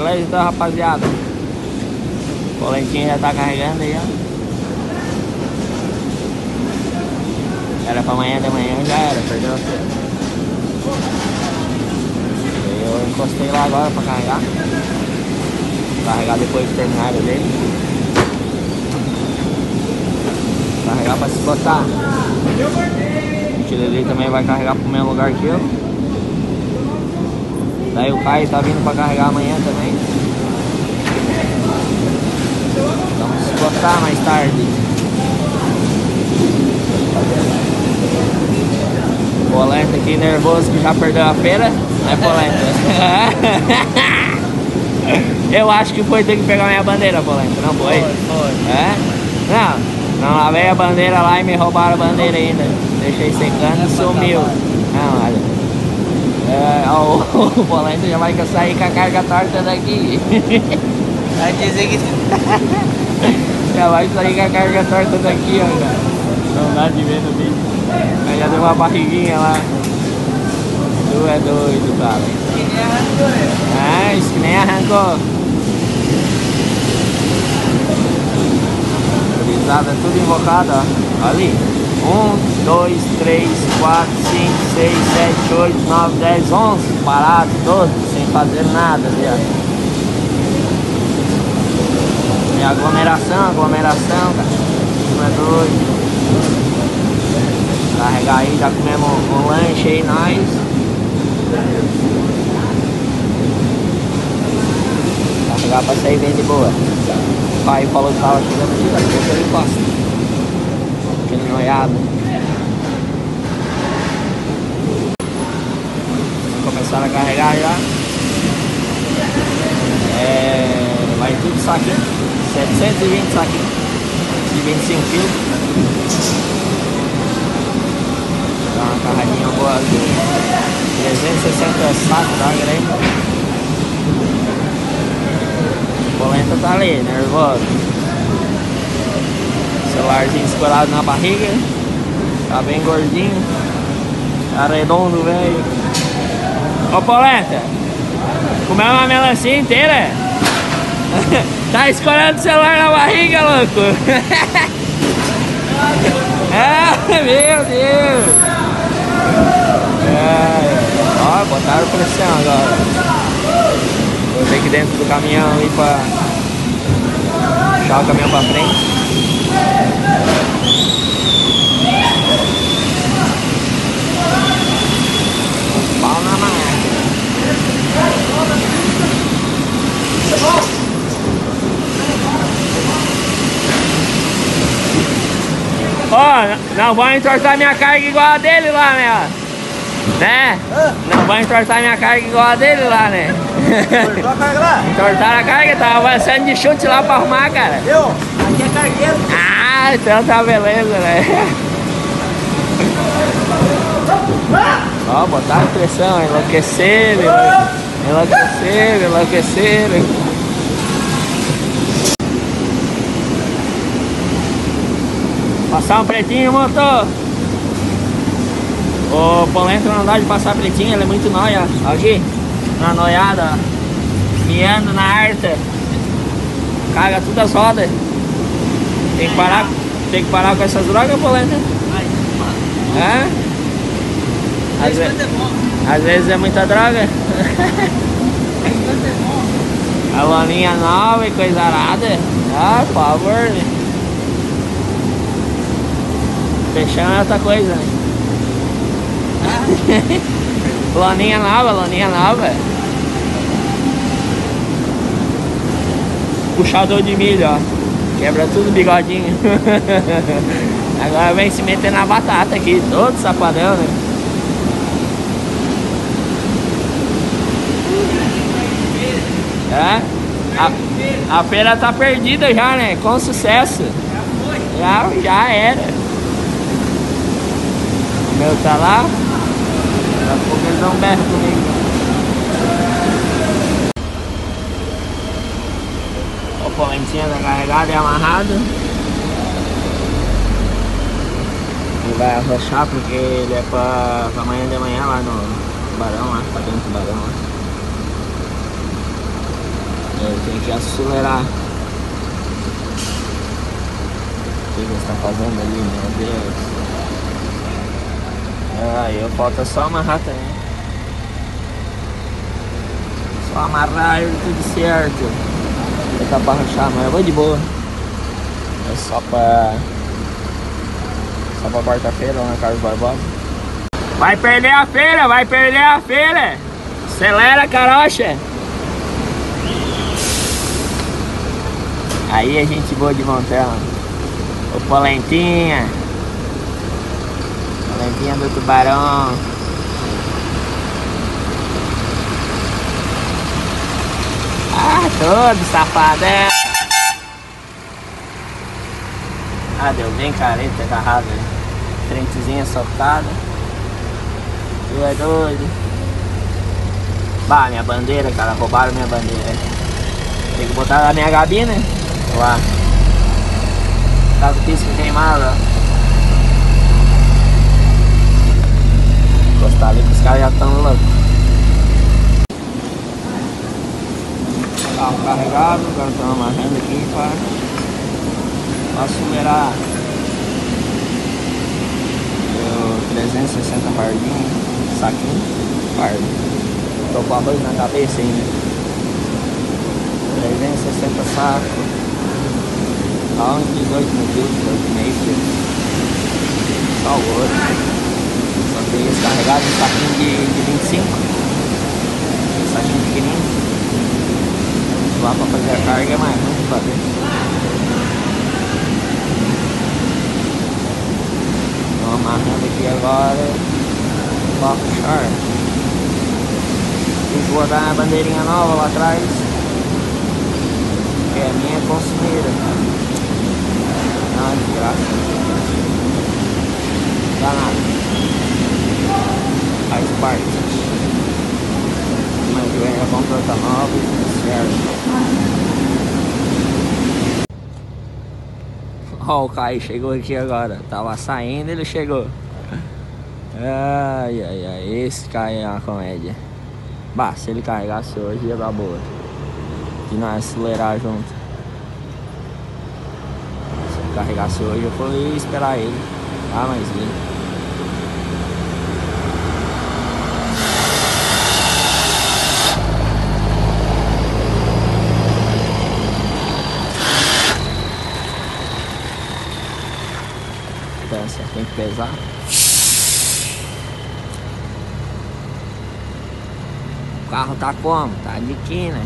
Beleza então, rapaziada? O polentinho já tá carregando aí, ó. Era pra amanhã de manhã, já era, perdeu. Eu encostei lá agora pra carregar. Carregar depois de terminar dele. Carregar pra se botar. O Tilelê também vai carregar pro mesmo lugar que eu. Daí o Caio tá vindo pra carregar amanhã também. Vamos se botar mais tarde. Polenta aqui nervoso que já perdeu a feira. É polenta. Eu acho que foi ter que pegar minha bandeira, polenta, não foi? Foi, foi. É? Não, não lavei a bandeira lá e me roubaram a bandeira ainda. Deixei secando e sumiu. Não, olha. É, ó, o polenta já vai sair com a carga torta daqui. Vai dizer que. Já vai sair com a carga torta daqui, ó. cara. Não dá de ver no vídeo. Aí já deu uma barriguinha lá. Tu é doido, cara. Ah, isso que nem arrancou. Gurizada, tudo invocado, ó. Ali. Um, dois, três, quatro, cinco, seis, sete, oito, nove, dez, onze. Parado todos, sem fazer nada, viado. E aglomeração, aglomeração, cara. Tu é doido. Carregar aí, já comemos um lanche aí, nós. Carregar pra sair bem de boa. O pai falou que tava chegando aqui, daqui a pouco ele encosta. Noiado. Começaram a carregar já. É, vai tudo saquinho. 720 saquinhos. De 25 quilos. Dá uma carradinha boazinha. 360 sacos da grande. Polenta tá ali, nervoso. Celularzinho escorado na barriga. Tá bem gordinho. Tá redondo, velho. Ô polenta! Comeu uma melancia inteira? tá escorando o celular na barriga, louco! ah, meu Deus! É, ó, botaram pressão agora. Vou ter que dentro do caminhão ir pra puxar o caminhão pra frente. Ó, não vão entortar minha carga igual a dele lá, né? Né? Não vão entortar minha carga igual a dele lá, né? Cortou a carga lá? Entortaram a carga, tava avançando de chute lá pra arrumar, cara. Eu? Aqui é cargueiro. Ah, então tá beleza, né? Ó, botaram pressão, enlouqueceram, enlouqueceram, enlouqueceram. Passar um pretinho, motor. O polenta não dá de passar pretinho, ele é muito nóia. Aqui, na noiada, miando na harta. Caga tudo as rodas. Tem que parar, tem que parar com essas drogas, polenta. É? Às, ve às vezes é muita droga. A loninha nova e coisa arada. Ah, por favor, né? Fechão é outra coisa, né? loninha nova, loninha nova. Puxador de milho, ó. Quebra tudo bigodinho. Agora vem se meter na batata aqui, todo sapadão, né? É? A, a feira tá perdida já, né? Com sucesso. Já, já era. Meu tá lá. Daqui a pouco eles dão um berro comigo. O polentinha tá carregado e amarrado. Ele vai arrochar porque ele é pra, pra amanhã de manhã lá no tubarão, lá, pra dentro do tubarão lá. doido, tem que acelerar. O que você tá fazendo ali, meu Deus? Ah, eu falta só amarrar também. Só amarrar tudo certo. Vai tá pra rachar, mas eu vou de boa. É só pra. Só pra quarta-feira lá na Barbosa. Vai perder a feira, vai perder a feira! Acelera, carocha! Aí a gente boa de montão. O Polentinha. Polentinha do tubarão. Ah, todo safadão. Ah, deu bem careta agarrada. Frentezinha soltada. Tu é doido. Bah, minha bandeira, cara. Roubaram minha bandeira. Tem que botar na minha gabina. Lá. Tá o pisco queimado, ó. Encostar ali que os caras já estão loucos. Carro carregado, agora estamos amarrando aqui para, acelerar. Deu 360 pardinho, saquinho, pardo. Tô com arroz na cabeça ainda. 360 sacos. Só uns 18 mil, 18,5 quilos. Só o ouro. Que eles carregaram um saquinho de, de 25. Um saquinho pequenininho. Lá pra fazer a carga é mais ruim de fazer. Estou amarrando aqui agora. Vou puxar. Que botar uma bandeirinha nova lá atrás. Que é a minha consumeira. Ah, de graça. Dá nada. Faz parte. Mas eu ainda compro nova e certo. Ó, o Caio chegou aqui agora. Tava saindo, ele chegou. Ai, ai, ai. Esse Caio é uma comédia. Bah, se ele carregasse hoje ia dar boa. De nós acelerar junto. Se ele carregasse hoje, eu fui esperar ele. Ah, mas. Tem que pesar. O carro tá como? Tá de quina.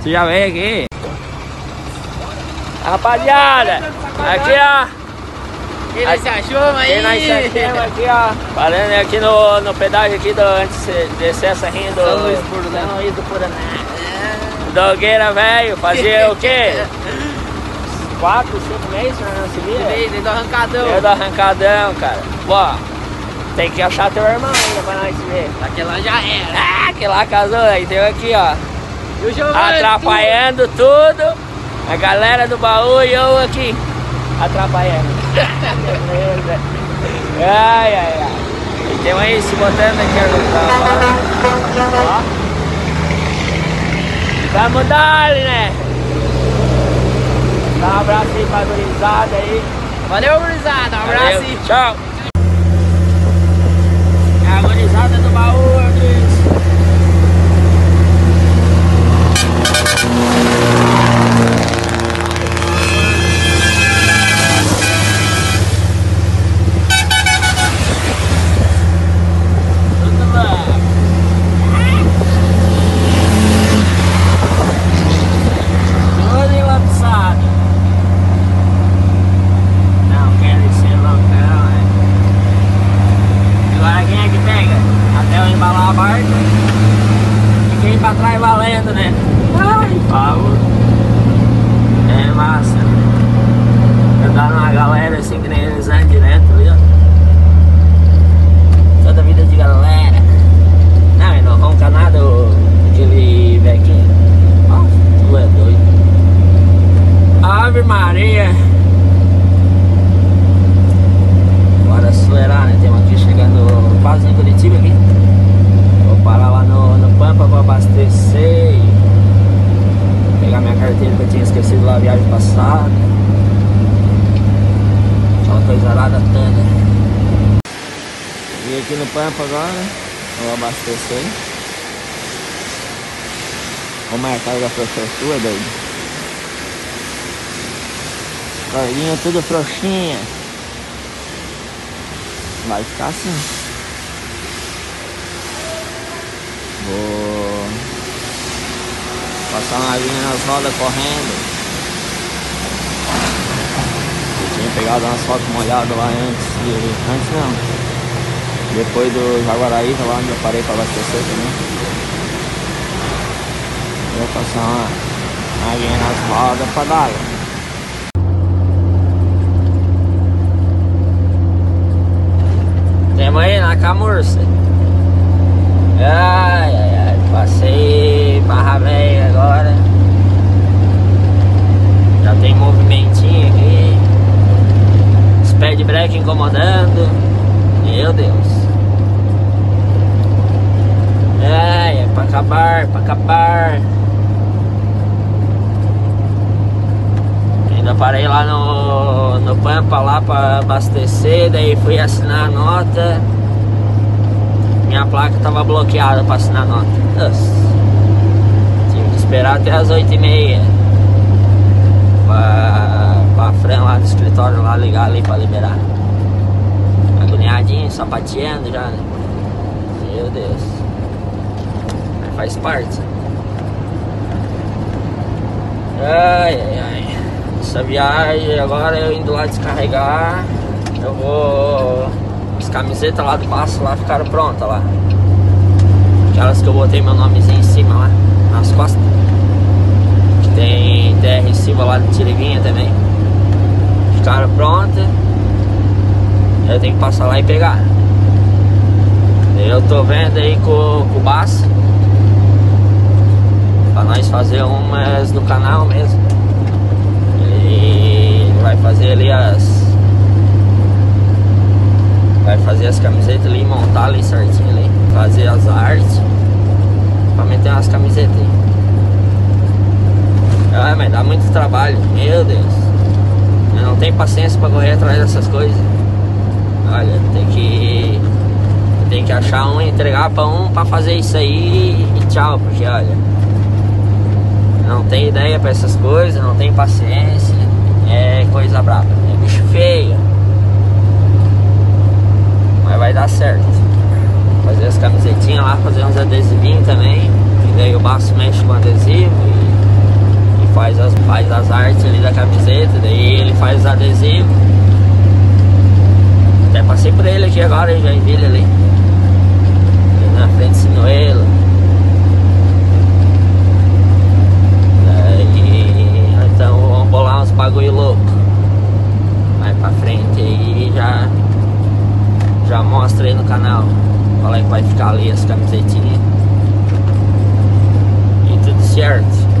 Você já veio aqui? Rapaziada, aqui ó. Quem nós se achou, mas Quem nós achamos aqui ó. Parando aqui no, no pedágio aqui do, antes de descer essa rinha do São Luís do Puraná. São Luís do Puraná. Dogueira velho, fazia o quê? Quatro, cinco meses né, não se via? Veio do arrancadão. Eu do arrancadão, cara. Ó, tem que achar teu irmão ainda pra nós ver. Aquela já era. Ah, que lá casou, aí deu aqui, ó. E o Atrapalhando tudo. A galera do baú e eu aqui. Atrapalhando. Beleza. Ai, ai, ai. E tem um aí se botando aqui no Ó. Vamos dar, né? Dá um abraço aí pra gurizada aí. Valeu, gurizada. Um abraço Valeu. e Tchau. É a gurizada do baú, barca. E quem pra trás valendo, né? Ai, pau. É massa. Andar numa galera assim que nem eles andam direto, viu? Toda vida de galera. Não, e não ronca nada aquele bequinho. Nossa, tu é doido. Ave Maria. Bora acelerar, né? Temos aqui chegando quase em Curitiba aqui. aqui no Pampa agora. Vou abastecer. O mercado da prefeitura, doido. Carguinha tudo frouxinha. Vai ficar assim. Vou passar uma linha nas rodas correndo. Eu tinha pegado umas fotos molhadas lá antes de. Antes não. Depois do Jaguaraíva lá onde eu parei para abastecer também. Vou passar uma, linha nas rodas para dar. Temos aí na camurça. Ai, ai, ai. Passei barra velha agora. Já tem movimentinho aqui. Os pés de breque incomodando. Meu Deus. Ai, é pra acabar, pra acabar. Ainda parei lá no, Pampa lá pra abastecer, daí fui assinar a nota. Minha placa tava bloqueada pra assinar a nota. Nossa. Tive que esperar até as 8h30 pra, pra Fran lá do escritório lá ligar ali pra liberar. Agoniadinho, sapateando já, né? Meu Deus. Faz parte. Ai, ai, ai. Essa viagem agora eu indo lá descarregar. Eu vou. As camisetas lá do passo lá ficaram prontas lá. Aquelas que eu botei meu nomezinho em cima lá, nas costas. Que tem TR Silva lá de Tiriguinha também. Ficaram prontas. Eu tenho que passar lá e pegar. Eu tô vendo aí com, com o Bass. Pra nós fazer umas no canal mesmo. Fazer ali as. Vai fazer as camisetas ali, montar ali certinho ali. Fazer as artes. Pra meter umas camisetas aí. Ah, mas dá muito trabalho, meu Deus. Eu não tenho paciência pra correr atrás dessas coisas. Olha, tem que. Tem que achar um, entregar pra um pra fazer isso aí e tchau, porque olha. Não tem ideia pra essas coisas, não tem paciência. Coisa brava, é bicho feio. Mas vai dar certo. Fazer as camisetinhas lá, fazer uns adesivinhos também. E daí o baço mexe com adesivo e, e faz, as, faz as artes ali da camiseta, daí ele faz os adesivos. Até passei por ele aqui agora em Joinville ali. ali na frente de Sinuelo. Daí então vamos bolar uns bagulho louco. Mais pra frente aí já aí no canal. Qual é que vai ficar ali as camisetinhas. E tudo certo.